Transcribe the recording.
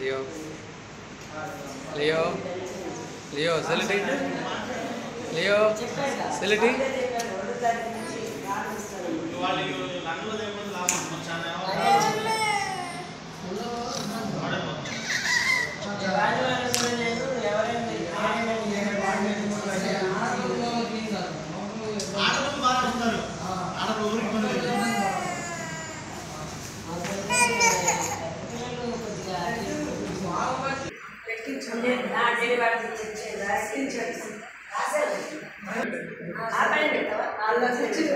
Leo. Leo. Leo సెలిటీ Leo సెలిటీ ఇచ్చింది నా డెలివరీ ఇచ్చింది రాసించండి ఆపండి వాళ్ళు వచ్చింది